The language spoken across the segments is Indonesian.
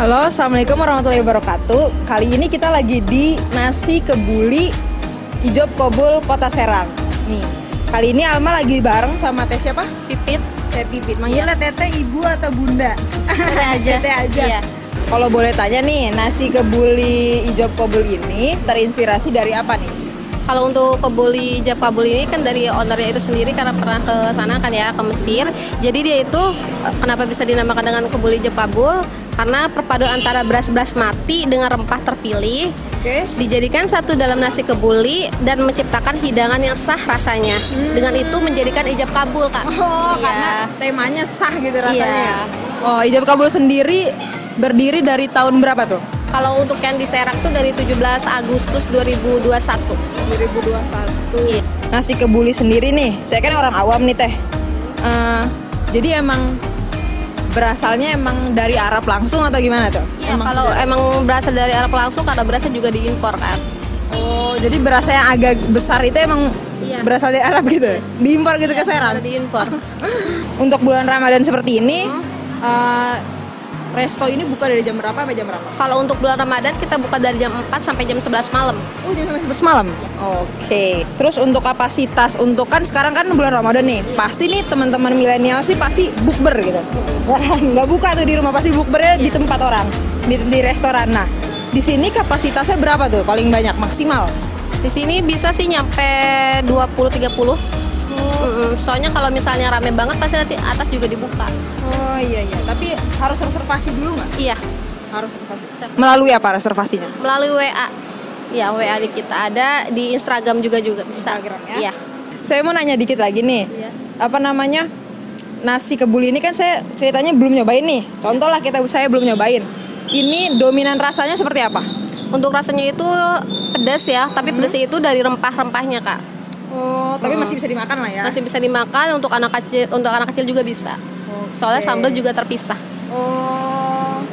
Halo, assalamualaikum warahmatullahi wabarakatuh. Kali ini kita lagi di nasi kebuli Ijob Kobul Kota Serang. Nih, kali ini Alma lagi bareng sama Teh siapa? Pipit Teh Pipit. Manggilnya Teteh ibu atau bunda? Teteh aja. Teteh aja. Iya. Kalau boleh tanya nih, nasi kebuli Ijob Kobul ini terinspirasi dari apa nih? Kalau untuk kebuli Kabul ini kan dari ownernya itu sendiri karena pernah ke sana kan ya ke Mesir. Jadi dia itu eh, kenapa bisa dinamakan dengan kebuli Kabul? Karena perpaduan antara beras-beras mati dengan rempah terpilih Oke. dijadikan satu dalam nasi kebuli dan menciptakan hidangan yang sah rasanya. Dengan itu menjadikan ijab kabul kak. Oh, Iya. karena temanya sah gitu rasanya. Iya. ya? Oh, Ijab Kabul sendiri berdiri dari tahun berapa tuh? Kalau untuk yang di Serak tuh dari 17 Agustus 2021. 2021. Iya. Nasi kebuli sendiri nih, saya kan orang awam nih teh. Eh, jadi emang berasalnya emang dari Arab langsung atau gimana tuh? Iya, Emang kalau sudah- emang berasal dari Arab langsung karena berasnya juga diimpor kan. Oh, jadi berasa yang agak besar itu emang Iya. berasal dari Arab gitu, diimpor gitu ke Serang. Diimpor. Untuk bulan Ramadan seperti ini, Hmm. eh, resto ini buka dari jam berapa sampai jam berapa? Kalau untuk bulan Ramadan kita buka dari jam 4 sampai jam 11 malam. Oh, jam sampai semalam. Oke. Terus untuk kapasitas untuk kan sekarang kan bulan Ramadan nih. Pasti nih teman-teman milenial sih pasti bukber gitu. Wah, nggak buka tuh di rumah pasti bukbernya di tempat orang, di, di restoran. Nah, di sini kapasitasnya berapa tuh paling banyak maksimal? Di sini bisa sih nyampe 20 30. Mm-mm. Soalnya kalau misalnya rame banget pasti nanti atas juga dibuka. Oh iya iya, tapi harus reservasi dulu nggak? Iya, Harus reservasi. Melalui apa reservasinya? melalui WA. Ya, WA di kita ada di Instagram juga juga bisa. Instagram ya? Iya. Saya mau nanya dikit lagi nih. Iya. Apa namanya? Nasi kebuli ini kan saya ceritanya belum nyobain nih. Contoh lah kita saya belum nyobain. Ini dominan rasanya seperti apa? Untuk rasanya itu pedas ya, tapi pedasnya itu dari rempah-rempahnya, Kak. Oh, tapi masih bisa dimakan lah ya. Masih bisa dimakan untuk anak kecil, untuk anak kecil juga bisa. Soalnya Oke. sambal juga terpisah. Oh.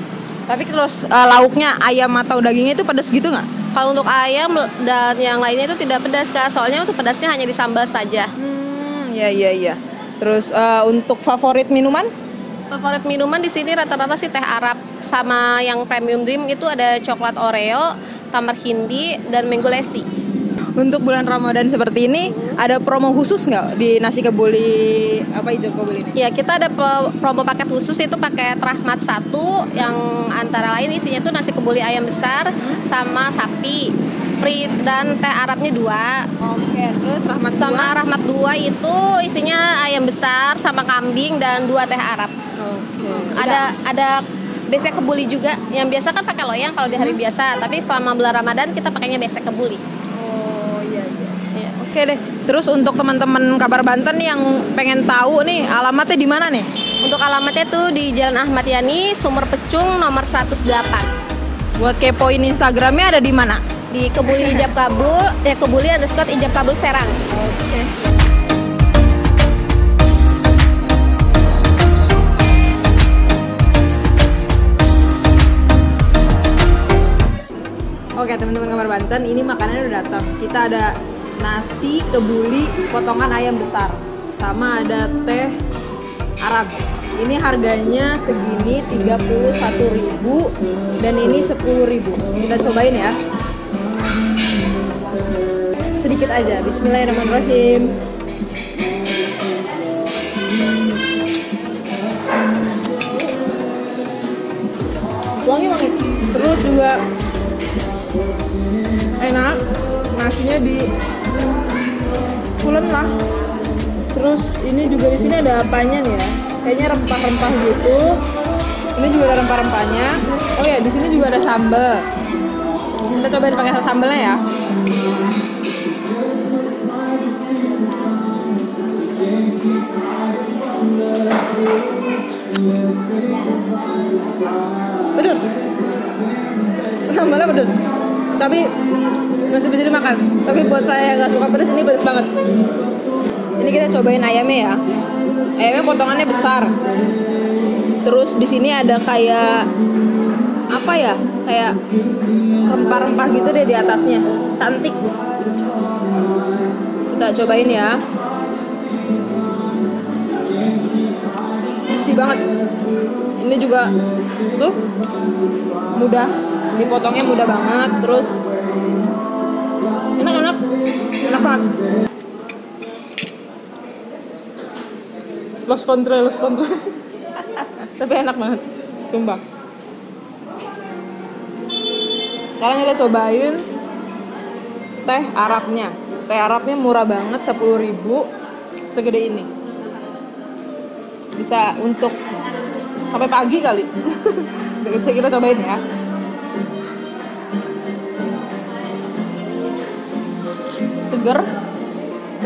Tapi terus eh, lauknya ayam atau dagingnya itu pedas gitu nggak? Kalau untuk ayam dan yang lainnya itu tidak pedas kak, soalnya untuk pedasnya hanya di sambal saja. Hmm, iya iya iya. Terus eh, untuk favorit minuman? Favorit minuman di sini rata-rata sih teh Arab sama yang premium dream itu ada coklat Oreo, tamar hindi dan mango lassi. Untuk bulan Ramadan seperti ini ada promo khusus nggak di nasi kebuli apa hijau kebuli ini? Ya kita ada promo paket khusus itu paket rahmat satu yang antara lain isinya tuh nasi kebuli ayam besar sama sapi, free dan teh Arabnya dua. Oke, terus rahmat Sama dua. rahmat dua itu isinya ayam besar sama kambing dan dua teh Arab. Oke. ada ada besek kebuli juga yang biasa kan pakai loyang kalau di hari biasa tapi selama bulan Ramadan kita pakainya besek kebuli Oh iya iya. Iya. Oke deh. Terus untuk teman-teman kabar Banten yang pengen tahu nih alamatnya di mana nih? untuk alamatnya tuh di Jalan Ahmad Yani Sumber Pecung nomor 108 Buat kepoin Instagramnya ada di mana? di Kebuli Ijab Kabul ya Kebuli underscore Ijab Kabul Serang Oke. Oke teman-teman kamar Banten, ini makanannya udah datang. Kita ada nasi kebuli potongan ayam besar, sama ada teh Arab. Ini harganya segini 31.000 dan ini 10.000. Kita cobain ya. Sedikit aja. Bismillahirrahmanirrahim. wangi wangi terus juga enak nasinya di pulen lah. Terus ini juga di sini ada apanya nih ya? Kayaknya rempah-rempah gitu. Ini juga ada rempah-rempahnya. Oh ya di sini juga ada sambal kita cobain pakai sambalnya ya. Pedes sambalnya pedes tapi masih bisa dimakan. Tapi buat saya yang nggak suka pedes ini pedes banget. Ini kita cobain ayamnya ya. Ayamnya potongannya besar. Terus di sini ada kayak apa ya? Kayak rempah-rempah gitu deh di atasnya. Cantik. Kita cobain ya. Banget. Ini juga tuh mudah. Dipotongnya mudah banget. Terus enak enak enak banget lost control lost control. Tapi enak banget sumpah. Sekarang kita cobain teh Arabnya. Teh Arabnya murah banget 10.000 segede ini. Bisa untuk sampai pagi kali. Kita cobain ya seger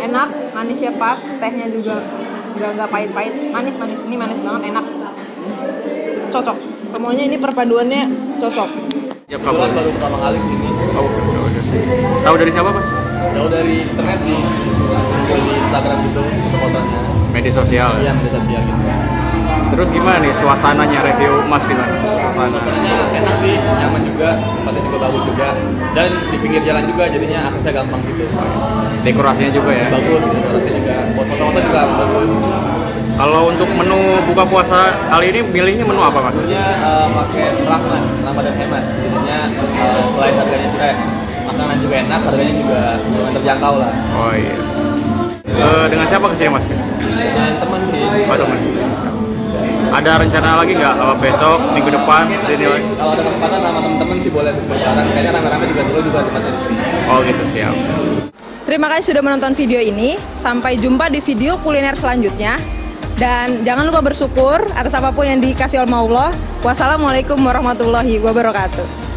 enak manisnya pas tehnya juga nggak nggak pahit-pahit manis manis ini manis banget enak. Cocok. Semuanya ini perpaduannya cocok. Siap Kebetulan baru pertama kali ke sini Oh, udah, udah sih. Tahu dari siapa, Mas? Jauh dari internet sih. Muncul di Instagram gitu Foto-fotonya Media sosial. Iya media sosial gitu Terus gimana nih suasananya review Mas gimana? Suasana. Suasananya enak sih, nyaman juga Tempatnya juga bagus juga Dan di pinggir jalan juga jadinya aksesnya gampang gitu Dekorasinya juga ya. Bagus, dekorasinya juga Buat foto-foto juga bagus Kalau untuk menu buka puasa kali ini milihnya menu apa, Mas? Tentunya eh, pakai Rahman, Rahman dan hemat Jadinya eh, selain harganya juga Makanan juga enak, harganya juga lumayan terjangkau lah Oh iya. Eh, dengan siapa ke sini, Mas? Dan teman sih Oh, teman. Ada rencana lagi nggak eh, besok, minggu depan ke sini lagi? Kalau ada kesempatan sama temen-temen sih boleh bareng Kayaknya rame-rame juga seru juga tempatnya di sini Oh gitu siap. Terima kasih sudah menonton video ini. Sampai jumpa di video kuliner selanjutnya. Dan jangan lupa bersyukur atas apa pun yang dikasih oleh Allah. Wassalamualaikum warahmatullahi wabarakatuh.